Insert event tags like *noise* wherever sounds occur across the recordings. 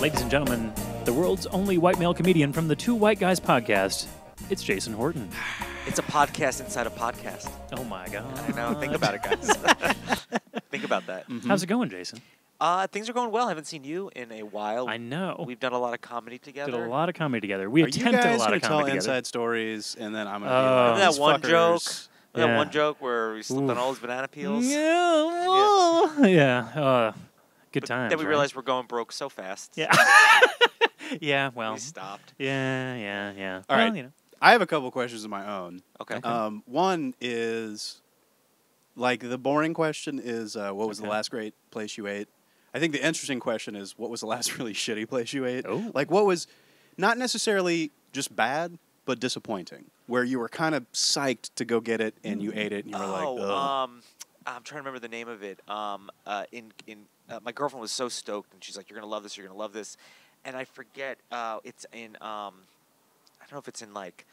Ladies and gentlemen, the world's only white male comedian from the Two White Guys podcast. It's Jason Horton. It's a podcast inside a podcast. Oh my god. I know. Think about it, guys. *laughs* Think about that. How's it going, Jason? Uh, things are going well. I haven't seen you in a while. I know. We've done a lot of comedy together. did a lot of comedy together. We Are you attempted a guys lot gonna of tell comedy inside together. stories, and then I'm gonna Oh. be like, Remember that "These one joke? fuckers." Remember Yeah. That one joke where we slipped on Oof. all his banana peels. Yeah. well, *laughs* Yeah. Uh, good But times. then we right? realized we're going broke so fast. Yeah. *laughs* yeah. Well. We stopped. Yeah. Yeah. Yeah. All well, right. You know. I have a couple questions of my own. Okay. Okay. Um, one is like the boring question is uh, what was Okay. the last great place you ate? I think the interesting question is what was the *laughs* last really shitty place you ate? Oh. Like what was not necessarily just bad, but disappointing, where you were kind of psyched to go get it and you ate it and you were oh, like, Ugh. um, I'm trying to remember the name of it. Um, uh, in in uh, my girlfriend was so stoked, and she's like, "You're gonna love this. You're gonna love this," and I forget. Uh, it's in um, I don't know if it's in like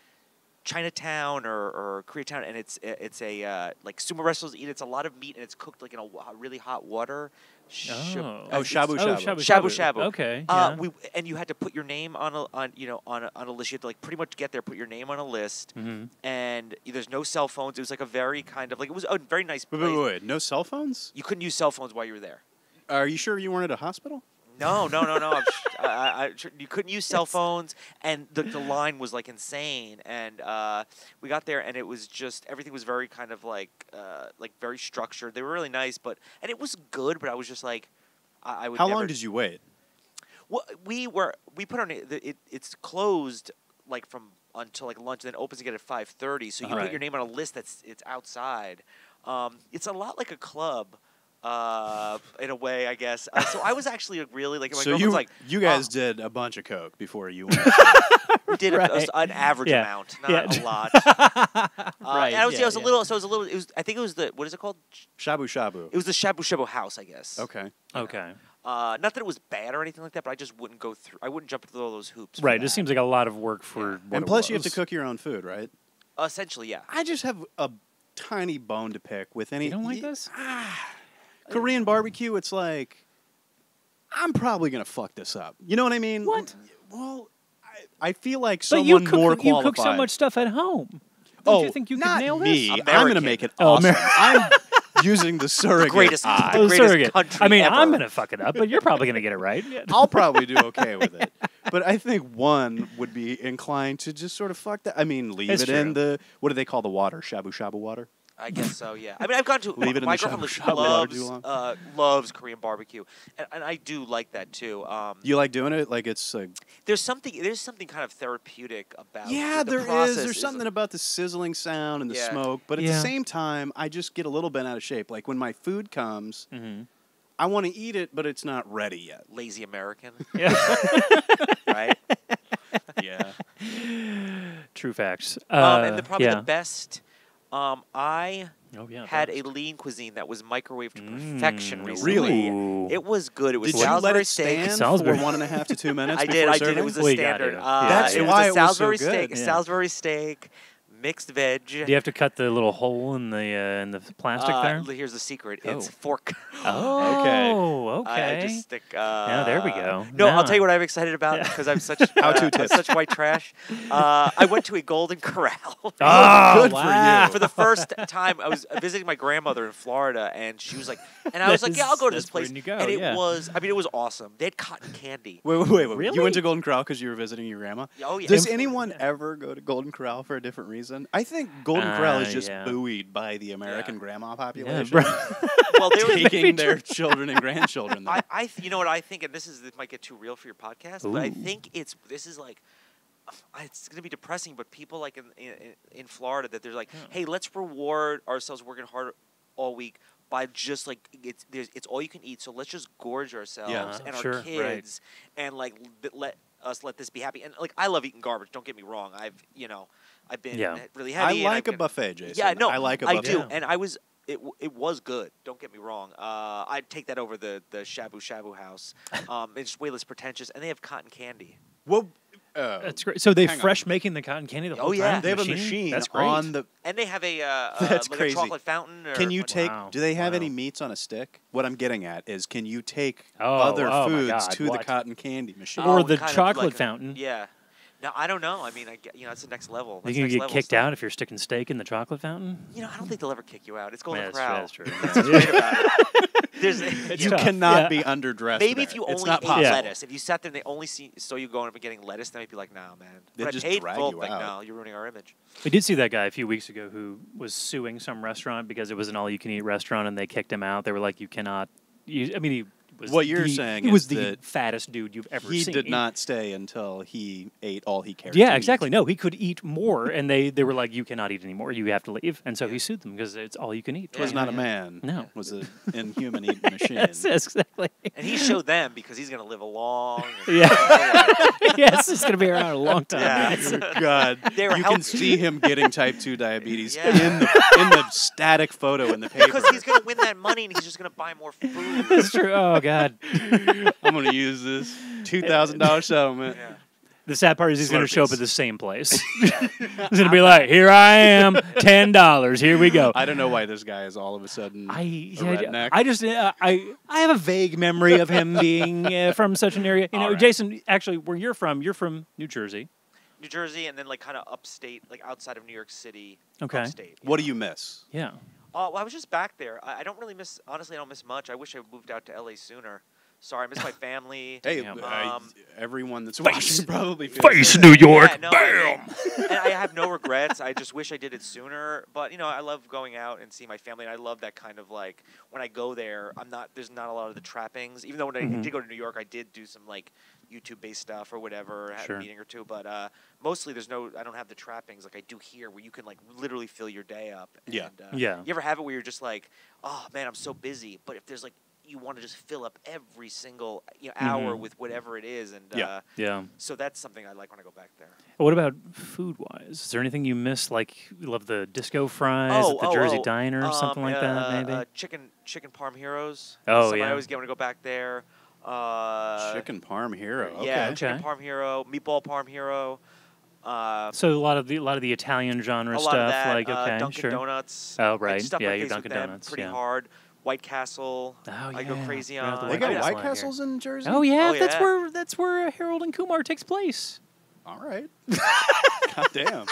Chinatown or, or Koreatown, and it's it's a uh, like sumo wrestlers eat. It's a lot of meat, and it's cooked like in a really hot water. Sh- Oh. Oh, it's- shabu Oh, shabu. shabu Shabu shabu. Okay. Uh, we and you had to put your name on a on you know on a, on a list. You had to like pretty much get there, put your name on a list, Mhm. and there's no cell phones. It was like a very kind of like it was a very nice wait, wait, wait, wait, no cell phones? You couldn't use cell phones while you were there. Are you sure you weren't at a hospital? No, no, no, no. I'm sh- *laughs* I, I, I, you couldn't use cell phones, and the, the line was like insane. And uh, we got there, and it was just everything was very kind of like uh, like very structured. They were really nice, but and it was good. But I was just like, I, I would. How never, long did you wait? Well, we were we put on it. It it's closed like from until like lunch, and then opens again at five thirty. So you Uh-huh. put your name on a list that's it's outside. Um, it's a lot like a club. Uh, in a way, I guess. Uh, so I was actually really like my so you like, you guys "Oh." did a bunch of coke before you went. *laughs* we did a- a- an average Yeah. amount, not Yeah. a *laughs* lot. Uh, Right, And I was, yeah, yeah, it was a little. So it was a little. It was. I think it was the. What is it called? shabu shabu. It was the Shabu Shabu House, I guess. Okay. Okay. Uh, not that it was bad or anything like that, but I just wouldn't go through. I wouldn't jump through all those hoops. Right. It seems like a lot of work for. What and it plus, you have to cook your own food, right? Essentially, yeah. I just have a tiny bone to pick with any. You don't like y- this? Korean barbecue? It's like I'm probably gonna fuck this up. You know what I mean? What? Well, I, I feel like someone But someone you cook, more you cook so much stuff at home. Don't oh, you think you not can nail me. this? I'm gonna make it Oh, awesome. Ameri- *laughs* I'm using the surrogate. greatest- eye. the greatest surrogate. *laughs* country I mean, I'm gonna fuck it up, but you're probably gonna get it right. *laughs* I'll probably do okay with it. But I think one would be inclined to just sort of fuck that. I mean, leave It's it in the what do they call the water? Shabu shabu water. I guess so. Yeah. I mean, I've gone to Leave it in my the girlfriend shabu loves, shabu water too long. uh, loves Korean barbecue, and, and I do like that too. Um, You like doing it? Like it's like there's something there's something kind of therapeutic about yeah, the there is. process There's something about the sizzling sound and the Yeah. smoke, but at Yeah. the same time, I just get a little bit out of shape. Like when my food comes, hmm I want to eat it, but it's not ready yet. lazy American, Yeah. *laughs* right? Yeah. *laughs* True facts. um, Uh, and the probably yeah. the best. Um, I Oh yeah. had thanks. a lean cuisine that was microwaved to perfection Mm, recently. Really? It was good. It was Did you let Salisbury it steak. stand Salisbury. for one and a half to two *laughs* minutes? I did. I did. serving? It was a We got standard. it. Uh, That's it was why a it was so Salisbury good. steak. A Yeah. Salisbury steak, mixed veg. Do you have to cut the little hole in the uh, in the plastic Uh, there? Here's the secret. It's Oh. fork. Oh, *laughs* okay. I, I just stick. Uh, there we go. No, I'll tell you what I'm excited about Yeah. because I'm such *laughs* How-to uh, tips. such white trash. Uh, I went to a Golden Corral. Oh, *laughs* Good for you. For the first time, I was visiting my grandmother in Florida, and she was like, and I was like, yeah, I'll go to this place. you go, and it yeah. was, I mean, it was awesome. They had cotton candy. Wait, wait, wait, wait. Really? You went to Golden Corral because you were visiting your grandma? Oh yeah. Does And- anyone ever go to Golden Corral for a different reason? I think Golden Corral is Uh, just yeah. buoyed by the American grandma population. *laughs* bro. well, they *laughs* were taking their children and grandchildren there. *laughs* I, I, th- you know what I think, and this is this might get too real for your podcast, but I think it's this is like, it's gonna be depressing. But people like in in, in Florida that they're like, Yeah. hey, let's reward ourselves working hard all week by just like it's there's it's all you can eat. So let's just gorge ourselves Yeah, and sure, our right. kids and like let us let this be happy. And like I love eating garbage. Don't get me wrong. I've you know I've been Yeah. really I heavy. I've like a buffet, Jason. yeah, no, I like a I buffet. do, Yeah. and I was it. It was good. Don't get me wrong. Uh, I'd take that over the the shabu shabu house. *laughs* Um, it's way less pretentious, and they have cotton candy. Well, Oh, That's great. So they Hang on. fresh making the cotton candy the Oh, yeah. time? they have a machine That's great. on the. And they have a uh, *laughs* That's uh, like crazy. chocolate fountain. Or Can you what- take? Wow. Do they have any meats on a stick? What I'm getting at is, can you take Oh, other oh foods God, to the cotton candy machine? Or Oh, the chocolate like a- fountain. Yeah. No, I don't know. I mean, I get, you know, it's the next level. You can get level kicked stuff. out if you're sticking steak in the chocolate fountain. You know, I don't think they'll ever kick you out. It's Golden Yeah, that's, Corral. that's true. That's what's great about it. *laughs* You tough. cannot Yeah. be underdressed. maybe there. if you it's only not ate possible. lettuce, if you sat there and they only see saw you going up and getting lettuce, they might be like, "Nah, man." They'd just I paid drag full. you like, out. no, you're ruining our image. We did see that guy a few weeks ago who was suing some restaurant because it was an all-you-can-eat restaurant and they kicked him out. They were like, "You cannot." You, I mean, he was What you're the- saying he was is the that fattest dude you've ever He seen. He did not stay until he ate all he cared. to Yeah, eat. exactly. No, he could eat more, *laughs* and they, they were like, "You cannot eat anymore. You have to leave." And so he sued them because it's all you can eat. It was Yeah. not a man. No. It was an *laughs* inhuman eating machine. Yes, *laughs* yes, exactly. And he showed them because he's gonna live a long. Yeah. yes, it's gonna be around a long time. Yeah. Yes. God, They were you help- can see him getting type two diabetes Yeah. in the in the static photo in the paper. Because he's gonna win that money and he's just gonna buy more food. It's true. Oh God. *laughs* I'm going to use this two thousand dollar *laughs* settlement. Yeah. The sad part is he's going to show up at the same place. *laughs* he's going to be like, "Here I am, ten dollars. Here we go." I don't know why this guy is all of a sudden I a yeah, redneck. I just uh, I I have a vague memory of him being uh, from such an area. You know, All right. Jason. Actually, where you're from, you're from New Jersey. New Jersey and then like kind of upstate, like outside of New York City. Okay. Upstate. what do you miss? Yeah. Oh, well, I was just back there. I, I don't really miss. Honestly, I don't miss much. I wish I moved out to LA sooner. Sorry, I miss my *laughs* family. Hey, Damn. I- Um, everyone that's Face- watching *laughs* probably feels Face that. New York. Yeah, no, I *laughs* and I have no regrets. I just wish I did it sooner. But you know, I love going out and seeing my family, and I love that kind of like when I go there. I'm not. There's not a lot of the trappings. Even though when I Mhm. did go to New York, I did do some like YouTube-based stuff or whatever. Had Sure. a meeting or two, but uh, mostly there's no. I don't have the trappings like I do here, where you can like literally fill your day up. Yeah. Uh, Yeah. You ever have it where you're just like, oh man, I'm so busy, but if there's like you want to just fill up every single you know, hour Mhm. with whatever it is, and Yeah. uh, Yeah. so that's something I like when I go back there. What about food wise? Is there anything you miss? Like you love the disco fries at the Jersey Diner or something um, like that, uh, maybe? Uh, chicken, chicken parm heroes. Oh, Something yeah. I always get when I go back there. Uh, Chicken parm hero. Okay. Yeah, Okay. chicken parm hero, meatball parm hero. Uh, so a lot of the a lot of the Italian genre a stuff, lot of that. like uh, okay, Dunkin' sure. Donuts. Oh, right. stuff Yeah, I your face with Dunkin' Donuts, Pretty yeah. hard. White Castle. Oh yeah, I go crazy forgot the on. They White got. White Castle out here. Castles in Jersey. Oh yeah, Oh, that's yeah. where that's where Harold and Kumar takes place. All right. *laughs* God damn.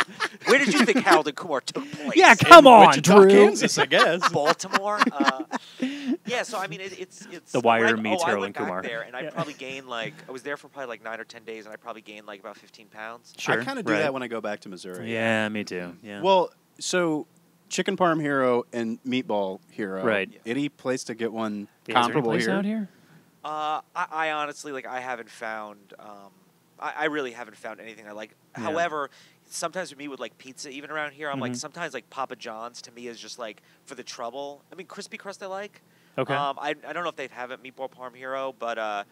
Where did you think Harold and Kumar took place? Yeah, come on, Wichita, Drew. Kansas, I guess. *laughs* Baltimore. Uh, *laughs* yeah, so I mean, it, it's it's The when I- Wire meets oh, I Harold went and Kumar. back there, and I Yeah. probably gained like I was there for probably like nine or ten days, and I probably gained like about fifteen pounds. Sure, I kind of do right. that when I go back to Missouri. Yeah, me too. Yeah. Well, so chicken parm hero and meatball hero. Right. Any place to get one Yeah, is there any comparable place here? out here? Uh, I, I honestly like I haven't found. Um, I, I really haven't found anything I like. Yeah. However, sometimes for me with like pizza, even around here, I'm like Mhm. sometimes like Papa John's to me is just like for the trouble. I mean, crispy crust I like. Okay. Um, I, I don't know if they have it meatball parm hero, but uh,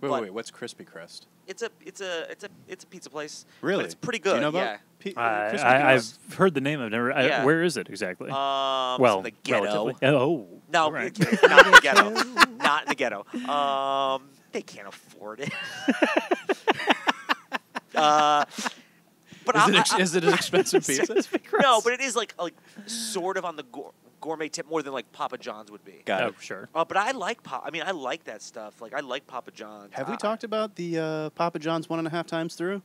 Wait, But- wait, wait. What's crispy crust? it's a it's a it's a it's a pizza place. but Really? it's pretty Do you good. know about yeah. pi- I, I, I've heard the name. I've never. I, Yeah. where is it exactly? Um, well, the ghetto. relatively. *laughs* Oh, No, all right. not in the ghetto. not in the ghetto. Um, they can't afford it. *laughs* uh, but Is I, it, ex- I- is it an *laughs* expensive pizza? no, but it is like like sort of on the gour- gourmet tip more than like Papa John's would be. Got oh, it. sure. Uh, but I like pop. I mean, I like that stuff. Like I like Papa John's. Have we talked about the uh, Papa John's one and a half times through?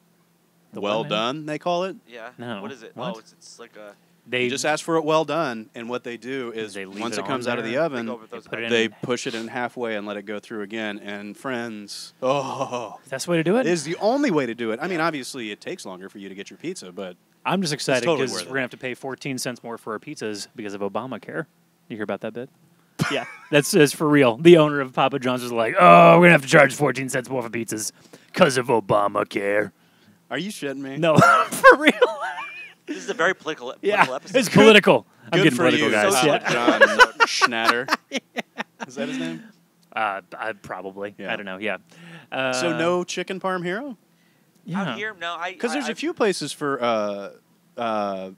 The well what, man? done, they call it. Yeah. No. What is it? What? Oh, it's, it's like a. They You just ask for it well done, and what they do is They once it it, comes on out of the there. They oven, go with those put it they push it in halfway and let it go through again. And friends, oh, That's the way to do it. it is the only way to do it. I mean, obviously, it takes longer for you to get your pizza, but I'm just excited because worth it. we're gonna have to pay 14 cents more for our pizzas because of Obamacare. You hear about that bit? *laughs* yeah, that's, that's for real. The owner of Papa John's was like, "Oh, we're gonna have to charge 14 cents more for pizzas because of Obamacare." are you shitting me? No, *laughs* for real. This is a very political, Yeah, episode. it's political. I'm Good getting for political, you, guys. Social Yeah. John *laughs* Schnatter. Is that his name? Uh, I probably. Yeah. I don't know. Yeah. Uh, so no chicken parm hero? Yeah. Out here, no. I Because there's I- a few places for uh, uh,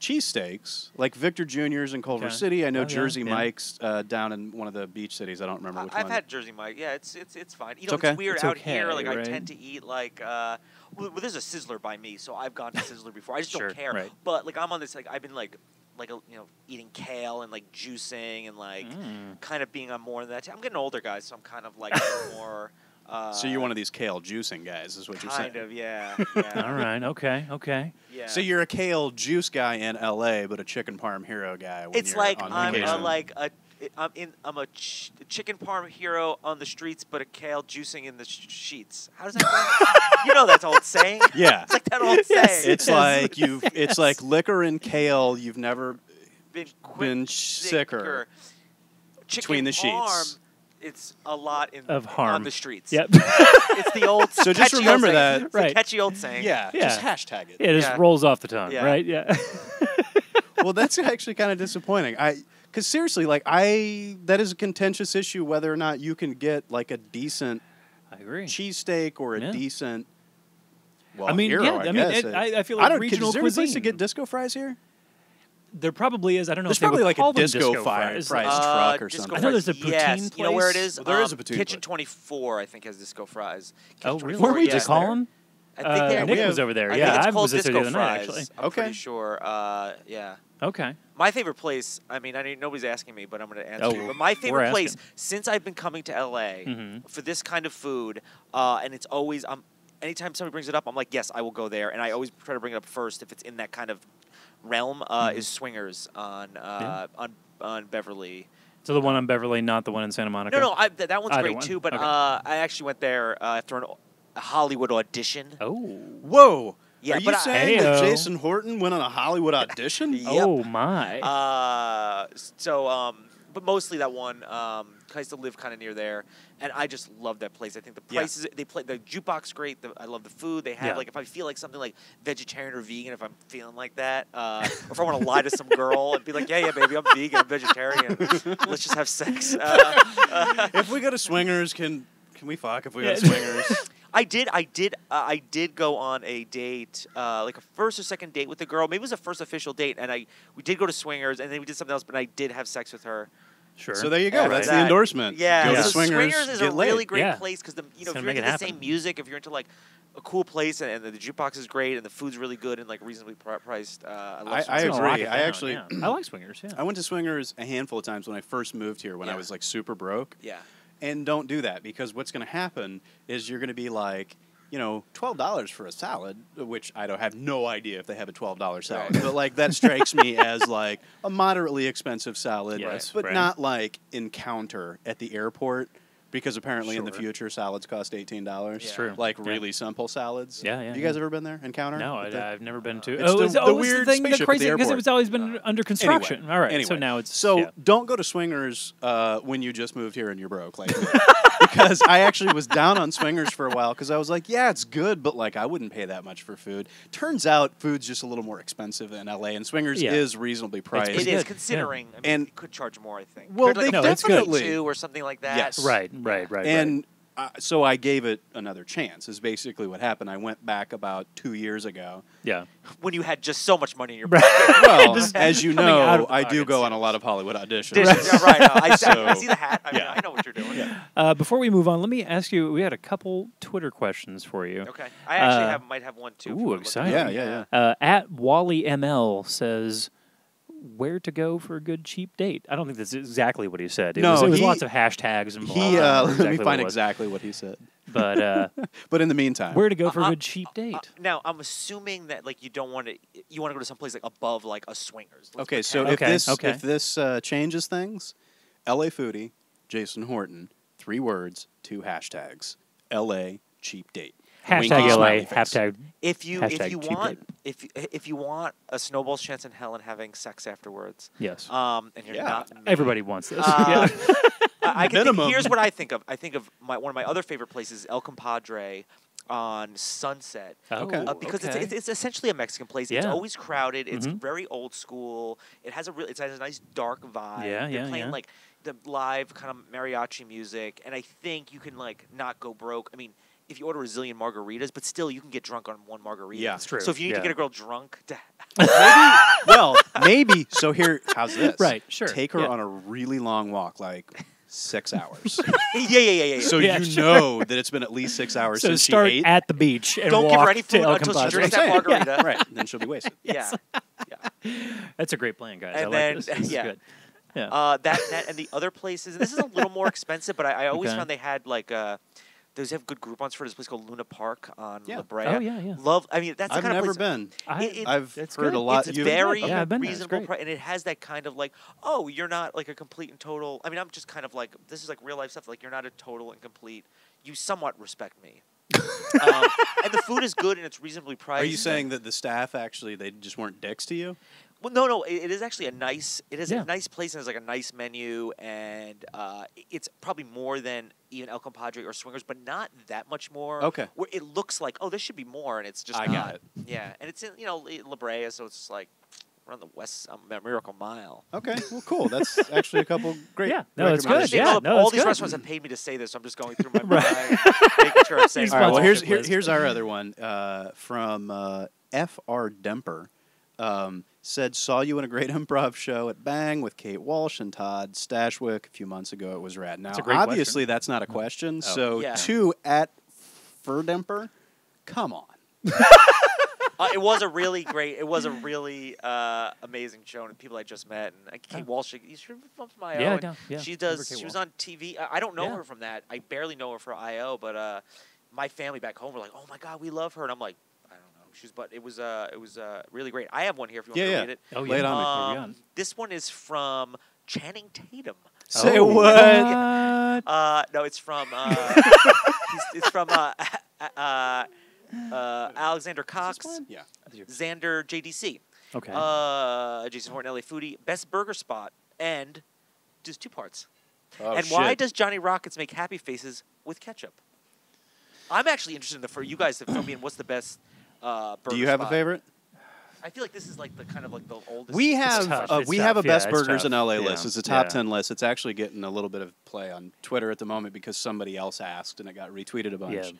cheesesteaks, like Victor Junior's in Culver Okay. City. I know Oh, yeah, Jersey yeah. Mike's uh, down in one of the beach cities. I don't remember which I've one. had Jersey Mike. Yeah, it's it's it's fine. You It's know, okay. it's weird It's out here. okay, Like I tend to eat like. Uh, well, well, there's a Sizzler by me, so I've gone to Sizzler before. I just Sure, don't care. right. But like I'm on this like I've been like like you know eating kale and like juicing and like Mm. kind of being on more of that. I'm getting older, guys, so I'm kind of like *laughs* more. Uh, so you're one of these kale juicing guys, is what you're saying? kind of yeah *laughs* yeah All right. Okay. Okay. yeah. So you're a kale juice guy in L.A., but a chicken parm hero guy. When it's you're like on I'm a, like a I'm in I'm a ch- chicken parm hero on the streets, but a kale juicing in the sh- sheets. How does that go? *laughs* you know that old saying. yeah. *laughs* It's like that old Yes. saying. It's like you've. It's like liquor and kale. You've never been, quick, been sicker. Chicken between the parm, sheets. It's a lot in Of on the streets. Yep. *laughs* It's the old. So just catchy old remember that. It's Right. a catchy old saying. Yeah, Yeah. Just hashtag it. it just rolls off the tongue, Yeah. right? Yeah. *laughs* well, that's actually kind of disappointing. I because seriously, like I that is a contentious issue whether or not you can get like a decent I agree. cheesesteak or a Yeah. decent. Well, I mean, hero, yeah, I, I mean, guess. it- I- I feel I like don't, regional is there any place to get disco fries here? There probably is. I don't know. There's if probably like a call them disco disco fri- fries. fries. Uh, truck or disco something. I know there's a fries, yes. poutine You know where it is? Well, there Um, a poutine Kitchen 24, I think, has disco fries. Oh, really? 24, Were we yeah. just call them? I think Uh, they Nick we was over there. I yeah, it's I called was just there disco the other night, fries. actually. I'm Okay. pretty sure. Uh, yeah. Okay. My favorite place. I mean, I mean, nobody's asking me, but I'm going to answer Oh, you. But my favorite place since I've been coming to LA Mhm. for this kind of food, uh, and it's always I'm. Anytime somebody brings it up, I'm like, yes, I will go there, and I always try to bring it up first if it's in that kind of realm. Uh, Mhm. Is Swingers on uh, on on Beverly. So the one on Beverly, not the one in Santa Monica. No, no, I, th- that one's Either great one? too. But Okay. uh, I actually went there uh, after an, a Hollywood audition. Oh. Whoa. Yeah, Are you but I- saying that Jason Horton went on a Hollywood audition? Yep. Oh my. Uh, so, um, but mostly that one. Um, 'cause I used to live kind of near there, and I just love that place. I think the Yeah. prices they play the jukebox great. The, I love the food they have. Yeah. Like if I feel like something like vegetarian or vegan, if I'm feeling like that, uh, *laughs* or if I want to lie to some girl and be like, yeah, yeah, baby, I'm vegan, I'm vegetarian. Let's just have sex. *laughs* Uh, uh, *laughs* if we go to Swingers, can can we fuck if we go to Swingers? I did, I did, uh, I did go on a date, uh, like a first or second date with a girl. Maybe it was a first official date, and I we did go to swingers, and then we did something else. But I did have sex with her. Sure. so there you go. After That's the endorsement. Yeah, Go Yeah. to so Swingers, swingers is get a laid. really great Yeah. place because the you know if you're into it the same music, if you're into like a cool place and, and the jukebox is great and the food's really good and like reasonably priced. Uh, I, love I- I swingers. It's gonna lock agree. it I down, actually- yeah. I like swingers. Yeah. I went to Swingers a handful of times when I first moved here when I was like super broke. Yeah. And don't do that because what's going to happen is you're going to be like, you know, twelve dollars for a salad, which I don't have no idea if they have a twelve dollar salad, Right. but like that strikes me *laughs* as like a moderately expensive salad, Yes, but right. not like encounter at the airport because apparently in the Sure. future salads cost eighteen dollars. It's true. Like Yeah. really simple salads. Yeah, yeah, Have you guys yeah. ever been there? Encounter? No, I, With the- I've never been to. It's oh, the- it's, the weird thing, the spaceship at the crazy because airport. it's always been under construction. Anyway, All right, so anyway. now it's so yeah. don't go to swingers uh, when you just moved here and you're broke like *laughs* because I actually was down on swingers for a while because I was like, yeah, it's good, but like I wouldn't pay that much for food. Turns out food's just a little more expensive in LA, and swingers Yeah. is reasonably priced. It is pretty is good, yeah. considering. I mean, And- you could charge more. I think. Well, Compared to, they like, No, it's good. definitely- two or something like that. Yes. right, right, right, and uh, so I gave it another chance. Is basically what happened. I went back about two years ago. yeah. When you had just so much money in your Right. pocket. *laughs* Well, *laughs* Just as you know, of I do go on a lot of Hollywood auditions. Dishes, yeah, right. *laughs* no, I, see- I So, see the hat. I, mean, yeah. I know what you're doing. Uh, before we move on, let me ask you. We had a couple Twitter questions for you. Okay. I actually Uh, have might have one too. ooh, you wanna exciting. Yeah, yeah, yeah. Uh, at Wally ML says, "Where to go for a good cheap date?" I don't think that's exactly what he said. It No, was, it was he- lots of hashtags and blah, He, blah, uh, blah, *laughs* let me exactly what find exactly what he said. But uh, *laughs* But in the meantime, where to go for a Uh, good cheap date? Uh, now I'm assuming that like you don't want to you want to go to some place like above like a swingers. Let's Okay, so if Okay, this okay. if this uh, changes things, L.A. foodie, Jason Horton, three words, two hashtags, L.A. cheap date. hashtag Winky LA. Hashtag. if you hashtag if you cheap want if if you want a snowball's chance in hell and having sex afterwards, Yes. um, and you're Yeah. not me, Everybody wants this. Uh, *laughs* yeah. I, I can think, *laughs* Minimum. here's what I think of. I think of my one of my other favorite places, El Compadre, on Sunset. Okay. Oh, Uh, because okay. it's, it's, it's essentially a Mexican place. Yeah. It's always crowded. It's Mhm. very old school. It has a real. It has a nice dark vibe. Yeah, They're yeah, playing yeah. like the live kind of mariachi music, and I think you can like not go broke. I mean, if you order a zillion margaritas, but still you can get drunk on one margarita. Yeah. That's true. So if you need yeah. to get a girl drunk to *laughs* maybe, well, maybe. So here, how's this? Right, sure, Take her yeah. on a really long walk, like six hours. *laughs* yeah, yeah, yeah, yeah. yeah. so Yeah, you sure. know that it's been at least six hours So since start she ate. at the beach and Don't give her walk any to food until she drinks that what I'm margarita. right, then she'll be wasted. yeah, yeah. That's a great plan, guys. I And like then- this. This is yeah. good. Yeah. Uh, that, that and the other places. This is a little more *laughs* expensive, but I, I always Okay. found they had like uh, those have good Groupons for this place called Luna Park on Yeah. La Brea. Oh, yeah, yeah. Love. I mean, that's the I've kind never of place. been. I, it- it- I've That's heard good. a lot. It's You've- very Yeah, I've been there. It's reasonable, great. pri- and it has that kind of like, oh, you're not like a complete and total. I mean, I'm just kind of like this is like real life stuff. Like you're not a total and complete. You somewhat respect me, *laughs* um, and the food is good and it's reasonably priced. Are you saying that the staff actually they just weren't dicks to you? Well, no, no. It, it is actually a nice. It is Yeah. a nice place and it's like a nice menu, and uh, it's probably more than even El Compadre or Swingers, but not that much more. Okay. Where it looks like, oh, this should be more, and it's just I not. got it. Yeah, and it's in you know La Brea, so it's just like we're on the west um, Miracle Mile. Okay, well, cool. That's actually a couple *laughs* great. Yeah, no, it's good. Yeah, all, no, all that's these good. restaurants have paid me to say this, so I'm just going through my *laughs* Right. mind, making sure I'm *laughs* saying. All right. Well, here's here, here's our other one uh, from uh, F.R. Demper. Um, said saw you in a great *laughs* improv show at Bang with Kate Walsh and Todd Stashwick a few months ago. It was rad. Now, a great obviously, that's not a question. Oh. So, Yeah. two at Furdemper, come on. Uh, it was a really great. It was a really uh, amazing show, and people I just met, and uh, Kate Oh. Walsh. You should from IO. Yeah, and no, yeah, She does. Kate She was on TV. I, I don't know Yeah. her from that. I barely know her for IO, but uh, my family back home were like, "Oh my god, we love her," and I'm like, "I don't know." She's, but it was uh, it was uh, really great. I have one here if you want Yeah, to yeah. read it. Oh, Lay it yeah. on me. Um, on. this one is from Channing Tatum. Say Oh, what? Uh, no, it's from uh, *laughs* it's from uh, uh, uh, Alexander Cox, Yeah. Xander JDC. Okay. Uh, Jason Horton, LA Foodie, best burger spot, and just two parts. Oh, and why does Johnny Rockets make happy faces with ketchup? I'm actually interested in the for you guys to fill me in. What's the best uh, burger? Do you have a favorite? I feel like this is like the kind of like the oldest. We It's have tough. uh, It's we tough. have a Yeah, best it's burgers in. LA Yeah. list. It's a top Yeah. ten list. It's actually getting a little bit of play on Twitter at the moment because somebody else asked and it got retweeted a bunch. Yeah.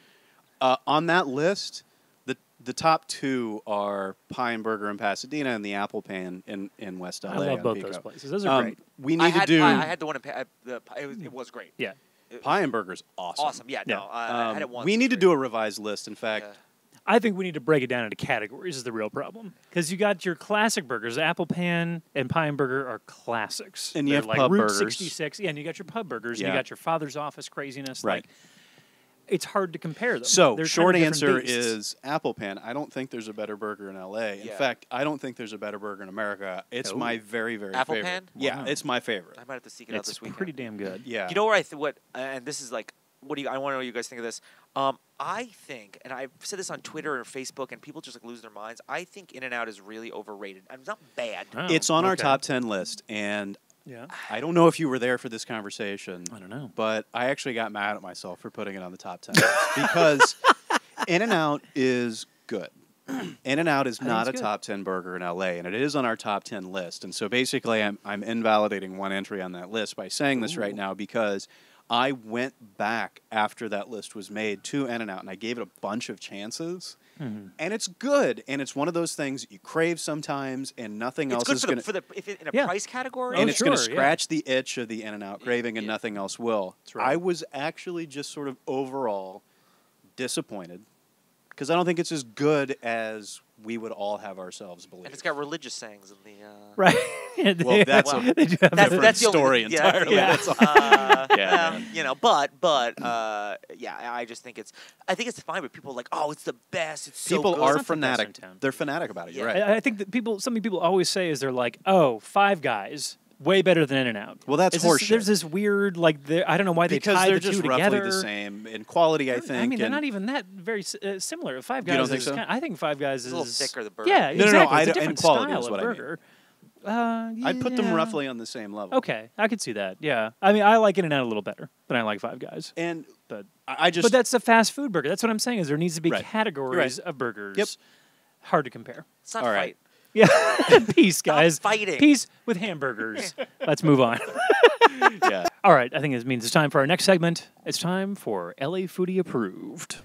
Uh, on that list, the the top two are Pie 'n Burger in Pasadena and the Apple Pan in, in West LA. I love on both Pico. those places. Those are Um, great. We I need had, to do I, I had the one in pa- uh, the, it, was, it was great. Yeah. It- Pie 'n Burger's awesome. Awesome. Yeah. Yeah. No, I, I Um, had it once. we need to great. do a revised list. In fact, Yeah. I think we need to break it down into categories. Is the real problem because you got your classic burgers. Apple Pan and Pie 'n Burger are classics, And you They're have like pub Route burgers. 66. Yeah, and you got your pub burgers. And Yeah. you got your father's office craziness. Right. Like, it's hard to compare them. So, They're short kind of different answer beasts. is Apple Pan. I don't think there's a better burger in LA. In Yeah. fact, I don't think there's a better burger in America. It's Oh. my very, very Apple favorite. Pan? Yeah, Wow. it's my favorite. I might have to seek it out it's this weekend. pretty damn good. Yeah. You know where I th- what and this is like what do you I want to know what you guys think of this. Um, I think and I've said this on Twitter and Facebook and people just like lose their minds. I think In and Out is really overrated. I'm not bad. Oh, it's on our top 10 list. And Yeah. I don't know if you were there for this conversation, I don't know. but I actually got mad at myself for putting it on the top 10 *laughs* because In and Out is good. In and Out is not a good. top 10 burger in LA, and it is on our top 10 list. And so basically, I'm, I'm invalidating one entry on that list by saying this right now because I went back after that list was made to In and Out and I gave it a bunch of chances. Mhm. And it's good, and it's one of those things you crave sometimes, and nothing It's else good is going the, for the if it, in a Yeah. price category. Oh, and it's going to sure, yeah. scratch the itch of the in and out craving, and yeah. nothing else will. Right. I was actually just sort of overall disappointed because I don't think it's as good as we would all have ourselves believe. and it's got religious sayings in the. Uh, Right. *laughs* Well, that's a *laughs* They do have That's, different that's the only- story yeah, entirely, Yeah, that's all. Uh, *laughs* Yeah, um, you know, but but uh, yeah, I just think it's I think it's fine. But people are like, oh, it's the best. It's so People good. are It's the fanatic. They're fanatic about it. You're right. I, I think that people, something people always say is they're like, oh, Five Guys, way better than In and Out. Well, that's Is this- horseshit. There's this weird, like, they're- I don't know why they because tie they're the just two roughly together. the same in quality, I think. I mean, they're not even that very uh, similar. Five Guys You don't think so? kind I think Five Guys It's is a little thicker, the burger. Yeah, No, no, no, exactly. I it's a don't- different quality style is of what I mean. burger. Uh, I'd put them roughly on the same level. Okay, I could see that. Yeah, I mean, I like In and Out a little better than I like Five Guys. And But I I just but that's a fast food burger. That's what I'm saying. Is there needs to be Right. categories of burgers. Yep. Hard to compare. It's not All fight. right. Yeah. *laughs* Peace, guys. fighting. Peace with hamburgers. *laughs* Let's move on. *laughs* yeah. All right. I think this means it's time for our next segment. It's time for LA Foodie Approved.